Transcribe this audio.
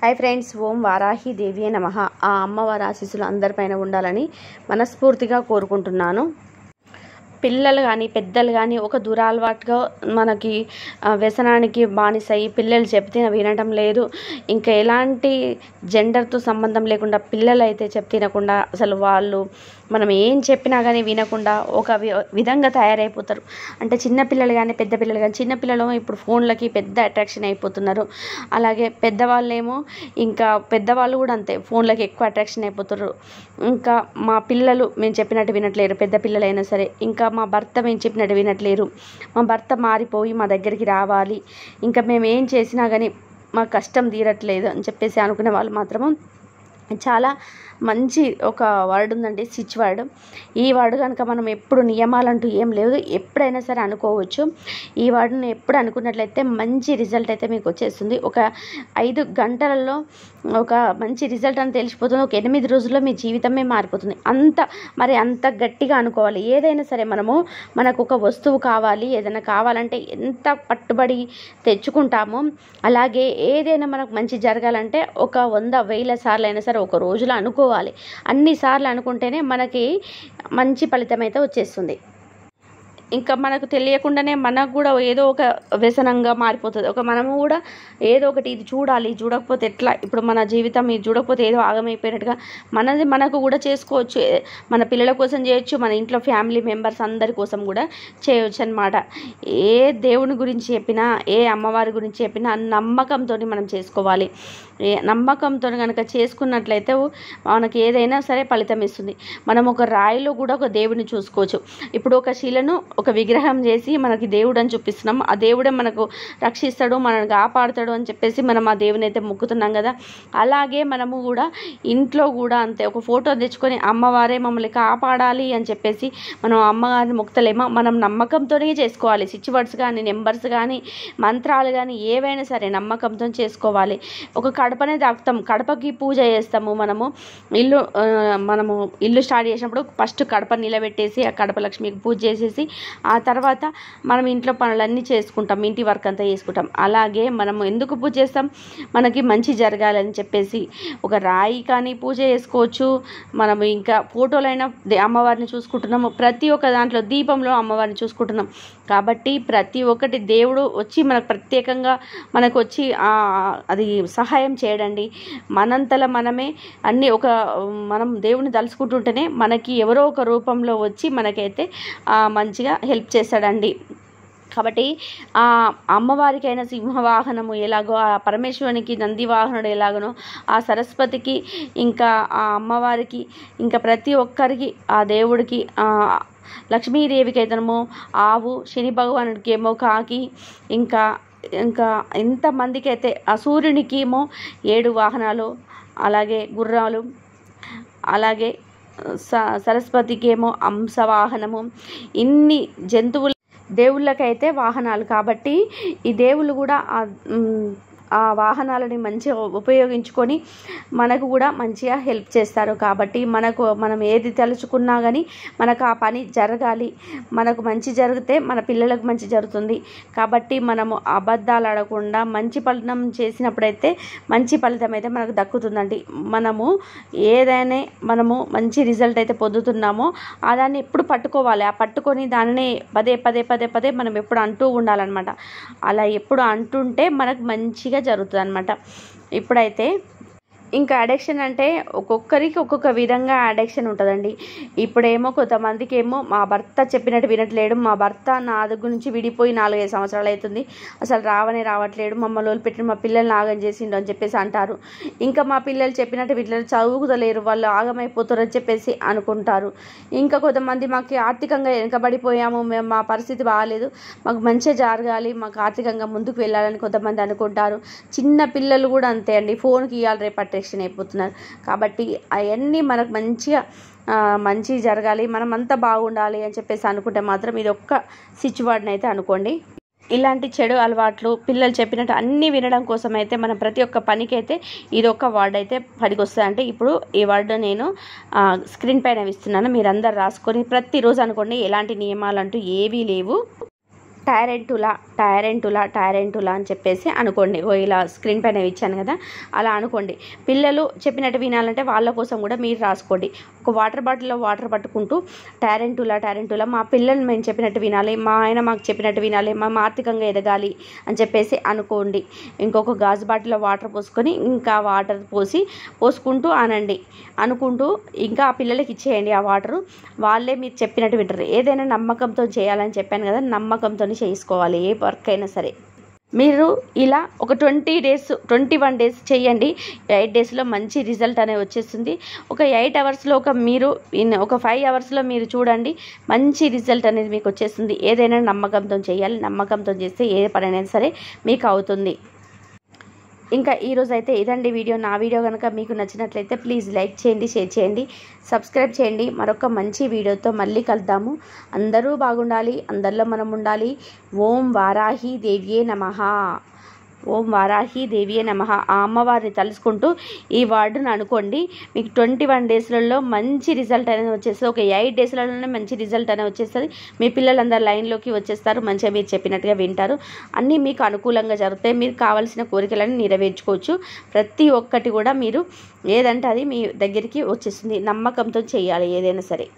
Hi friends ఓం వారాహి దేవి నమ. ఆ అమ్మవారి ఆశీస్సులు అందరిపైన ఉండాలని మనస్ఫూర్తిగా కోరుకుంటున్నాను. పిల్లలు కానీ పెద్దలు కానీ ఒక దురాలవాటుగా మనకి వ్యసనానికి బానిసయ్యి పిల్లలు చెప్తే వినటం లేదు. ఇంకా ఎలాంటి జెండర్తో సంబంధం లేకుండా పిల్లలు అయితే చెప్ తినకుండా అసలు వాళ్ళు మనం ఏం చెప్పినా కానీ వినకుండా ఒక వి- విధంగా తయారైపోతారు. అంటే చిన్నపిల్లలు కానీ పెద్ద పిల్లలు కానీ చిన్న పిల్లలు ఇప్పుడు ఫోన్లకి పెద్ద అట్రాక్షన్ అయిపోతున్నారు. అలాగే పెద్దవాళ్ళేమో ఇంకా పెద్దవాళ్ళు కూడా అంతే ఫోన్లకి ఎక్కువ అట్రాక్షన్ అయిపోతారు ఇంకా మా పిల్లలు మేము చెప్పినట్టు వినట్లేరు పెద్ద పిల్లలైనా సరే. ఇంకా మా భర్త మేము చెప్పినట్టు వినట్లేరు. మా భర్త మారిపోయి మా దగ్గరికి రావాలి. ఇంకా మేము ఏం చేసినా కానీ మా కష్టం తీరట్లేదు అని చెప్పేసి అనుకునే వాళ్ళు మాత్రము చాలా మంచి ఒక వర్డ్ ఉందండి స్విచ్ వర్డ్ ఈ వర్డ్ కనుక మనం ఎప్పుడు నియమాలంటూ ఏం లేదు ఎప్పుడైనా సరే అనుకోవచ్చు. ఈ వర్డ్ని ఎప్పుడు అనుకున్నట్లయితే మంచి రిజల్ట్ అయితే మీకు వచ్చేస్తుంది. ఒక ఐదు గంటలలో ఒక మంచి రిజల్ట్ అని తెలిసిపోతుంది. ఒక ఎనిమిది రోజుల్లో మీ జీవితమే మారిపోతుంది. అంత మరి అంత గట్టిగా అనుకోవాలి. ఏదైనా సరే మనము మనకు ఒక వస్తువు కావాలి ఏదైనా కావాలంటే ఎంత పట్టుబడి తెచ్చుకుంటామో అలాగే ఏదైనా మనకు మంచి జరగాలంటే ఒక వంద వేల సార్లు అయినా సరే ఒక రోజులో అనుకోవాలి. అన్నిసార్లు అనుకుంటేనే మనకి మంచి ఫలితం అయితే వచ్చేస్తుంది. ఇంకా మనకు తెలియకుండానే మనకు కూడా ఏదో ఒక వ్యసనంగా మారిపోతుంది. ఒక మనము కూడా ఏదో ఒకటి ఇది చూడాలి చూడకపోతే ఎట్లా? ఇప్పుడు మన జీవితం ఇది చూడకపోతే ఏదో ఆగమైపోయినట్టుగా మనది మనకు కూడా చేసుకోవచ్చు. మన పిల్లల కోసం చేయొచ్చు మన ఇంట్లో ఫ్యామిలీ మెంబర్స్ అందరి కోసం కూడా చేయవచ్చు అనమాట ఏ దేవుని గురించి చెప్పినా ఏ అమ్మవారి గురించి చెప్పినా నమ్మకంతో మనం చేసుకోవాలి. ఏ నమ్మకంతో కనుక చేసుకున్నట్లయితే మనకి ఏదైనా సరే ఫలితం ఇస్తుంది. మనం ఒక రాయిలో కూడా ఒక దేవుని చూసుకోవచ్చు. ఇప్పుడు ఒక శిలను ఒక విగ్రహం చేసి మనకి దేవుడు అని చూపిస్తున్నాం. ఆ దేవుడే మనకు రక్షిస్తాడు మనల్ని కాపాడుతాడు అని చెప్పేసి మనం ఆ దేవుని అయితే మొక్కుతున్నాం కదా. అలాగే మనము కూడా ఇంట్లో కూడా అంతే ఒక ఫోటో తెచ్చుకొని అమ్మవారే మమ్మల్ని కాపాడాలి అని చెప్పేసి మనం అమ్మగారిని మొక్తలేమో మనం నమ్మకంతోనే చేసుకోవాలి. స్విచ్ వర్డ్స్ కానీ నెంబర్స్ కానీ మంత్రాలు కానీ ఏవైనా సరే నమ్మకంతో చేసుకోవాలి. ఒక కడపనే తాకుతాం. కడపకి పూజ చేస్తాము మనము. ఇల్లు మనము ఇల్లు స్టార్ట్ చేసినప్పుడు ఫస్ట్ కడప నిలబెట్టేసి ఆ కడప లక్ష్మికి పూజ చేసేసి ఆ తర్వాత మనం ఇంట్లో పనులన్నీ చేసుకుంటాం ఇంటి వర్క్ అంతా చేసుకుంటాం. అలాగే మనం ఎందుకు పూజ చేస్తాం? మనకి మంచి జరగాలని చెప్పేసి ఒక రాయి కానీ పూజ చేసుకోవచ్చు. మనం ఇంకా ఫోటోలైనా అమ్మవారిని చూసుకుంటున్నాము. ప్రతి ఒక్క దాంట్లో దీపంలో అమ్మవారిని చూసుకుంటున్నాం. కాబట్టి ప్రతి ఒక్కటి దేవుడు వచ్చి మనకు ప్రత్యేకంగా మనకు వచ్చి అది సహాయం చేయడండి. మనంతల మనమే అన్నీ ఒక మనం దేవుని తలుసుకుంటుంటేనే మనకి ఎవరో ఒక రూపంలో వచ్చి మనకైతే మంచిగా హెల్ప్ చేస్తాడండి కాబట్టి ఆ అమ్మవారికైన సింహవాహనము ఎలాగో ఆ పరమేశ్వరునికి నంది వాహనుడు ఎలాగనో ఆ సరస్వతికి ఇంకా ఆ అమ్మవారికి ఇంకా ప్రతి ఒక్కరికి ఆ దేవుడికి లక్ష్మీదేవికి అయితేనేమో ఆవు శని భగవానుడికి ఏమో కాకి ఇంకా ఇంకా ఎంతమందికి అయితే ఆ సూర్యునికి ఏమో ఏడు వాహనాలు అలాగే గుర్రాలు అలాగే సరస్వతికి ఏమో అంశ వాహనము ఇన్ని జంతువులు దేవుళ్ళకైతే వాహనాలు కాబట్టి ఈ దేవుళ్ళు కూడా ఆ వాహనాలని మంచిగా ఉపయోగించుకొని మనకు కూడా మంచిగా హెల్ప్ చేస్తారు. కాబట్టి మనకు మనం ఏది తలుచుకున్నా కానీ మనకు ఆ పని జరగాలి. మనకు మంచి జరిగితే మన పిల్లలకు మంచి జరుగుతుంది. కాబట్టి మనము అబద్ధాలు ఆడకుండా మంచి ఫలితం చేసినప్పుడైతే మంచి ఫలితం అయితే మనకు దక్కుతుందండి. మనము ఏదైనా మనము మంచి రిజల్ట్ అయితే పొందుతున్నామో ఆ దాన్ని ఎప్పుడు పట్టుకోవాలి. ఆ పట్టుకొని దానిని పదే పదే పదే పదే మనం ఎప్పుడు అంటూ ఉండాలన్నమాట. అలా ఎప్పుడు అంటుంటే మనకు మంచిగా జరుగుతుంది అనమాట ఇప్పుడైతే ఇంకా అడిక్షన్ అంటే ఒక్కొక్కరికి ఒక్కొక్క విధంగా అడిక్షన్ ఉంటుందండి. ఇప్పుడేమో కొంతమందికి ఏమో మా భర్త చెప్పినట్టు వినట్లేడు. మా భర్త నా దగ్గర నుంచి విడిపోయి నాలుగైదు సంవత్సరాలు అవుతుంది. అసలు రావనే రావట్లేడు. మమ్మల్ని వదిలిపెట్టిన మా పిల్లల్ని ఆగం చేసిండు అని చెప్పేసి అంటారు. ఇంకా మా పిల్లలు చెప్పినట్టు వీళ్ళు చదువుకుతలేరు. వాళ్ళు ఆగమైపోతారు అని చెప్పేసి అనుకుంటారు. ఇంకా కొంతమంది మాకు ఆర్థికంగా వెనకబడిపోయాము. మేము మా పరిస్థితి బాగాలేదు. మాకు మంచిగా జరగాలి. మాకు ఆర్థికంగా ముందుకు వెళ్ళాలని కొంతమంది అనుకుంటారు. చిన్న పిల్లలు కూడా అంతే అండి. ఫోన్కి ఇవ్వాలి రేపు అట్రాక్షన్ అయిపోతున్నారు. కాబట్టి అవన్నీ మనకు మంచిగా మంచి జరగాలి మనం అంతా బాగుండాలి అని చెప్పేసి అనుకుంటే మాత్రం ఇది ఒక్క స్విచ్ వర్డ్ని అయితే అనుకోండి. ఇలాంటి చెడు అలవాట్లు పిల్లలు చెప్పినట్టు అన్నీ వినడం కోసం అయితే మనం ప్రతి ఒక్క పనికైతే ఇది ఒక వర్డ్ అయితే పనికొస్తుంది అంటే ఇప్పుడు ఈ వర్డ్ నేను స్క్రీన్ పైన ఇస్తున్నాను. మీరందరు రాసుకొని ప్రతిరోజు అనుకోండి ఎలాంటి నియమాలు అంటూ ఏవీ లేవు. టైరెంటులా టైరెంటులా టైరెంటులా అని చెప్పేసి అనుకోండి. ఓ ఇలా స్క్రీన్ పైన ఇచ్చాను కదా అలా అనుకోండి. పిల్లలు చెప్పినట్టు వినాలంటే వాళ్ళ కోసం కూడా మీరు రాసుకోండి. ఒక వాటర్ బాటిల్లో వాటర్ పట్టుకుంటూ టారెంటులా టారెంటులా మా పిల్లలు మేము చెప్పినట్టు వినాలి మా ఆయన మాకు చెప్పినట్టు వినాలి మేము ఆర్థికంగా ఎదగాలి అని చెప్పేసి అనుకోండి. ఇంకొక గాజు బాటిల్లో వాటర్ పోసుకొని ఇంకా వాటర్ పోసి పోసుకుంటూ అనండి. అనుకుంటూ ఇంకా ఆ పిల్లలకి ఇచ్చేయండి ఆ వాటరు. వాళ్ళే మీరు చెప్పినట్టు వింటారు. ఏదైనా నమ్మకంతో చేయాలని చెప్పాను కదా నమ్మకంతో చేసుకోవాలి ఏ వర్క్ అయినా సరే. మీరు ఇలా ఒక twenty days twenty one days చేయండి. ఎయిట్ డేస్లో మంచి రిజల్ట్ అనేది వచ్చేస్తుంది. ఒక ఎయిట్ అవర్స్లో ఒక మీరు ఇన్ ఒక ఫైవ్ అవర్స్లో మీరు చూడండి. మంచి రిజల్ట్ అనేది మీకు వచ్చేస్తుంది. ఏదైనా నమ్మకంతో చేయాలి. నమ్మకంతో చేస్తే ఏ పనైనా సరే మీకు అవుతుంది. ఇంకా ఈరోజు అయితే ఇదండి వీడియో. నా వీడియో కనుక మీకు నచ్చినట్లయితే ప్లీజ్ లైక్ చేయండి షేర్ చేయండి సబ్స్క్రైబ్ చేయండి. మరొక మంచి వీడియోతో మళ్ళీ కలుద్దాము. అందరూ బాగుండాలి అందరిలో మనం ఉండాలి. ఓం వారాహి దేవ్యే నమహా ఓం వారాహి దేవియే నమ. ఆ అమ్మవారిని తలుసుకుంటూ ఈ వార్డును అనుకోండి. మీకు ట్వంటీ వన్ డేస్లలో మంచి రిజల్ట్ అనేది వచ్చేస్తుంది. ఒక ఎయిట్ డేస్లలోనే మంచి రిజల్ట్ అనేది వచ్చేస్తుంది. మీ పిల్లలందరూ లైన్లోకి వచ్చేస్తారు. మంచిగా మీరు చెప్పినట్టుగా వింటారు. అన్నీ మీకు అనుకూలంగా జరుగుతాయి. మీరు కావాల్సిన కోరికలను నెరవేర్చుకోవచ్చు. ప్రతి ఒక్కటి కూడా మీరు ఏదంటే అది మీ దగ్గరికి వచ్చేస్తుంది. నమ్మకంతో చేయాలి ఏదైనా సరే.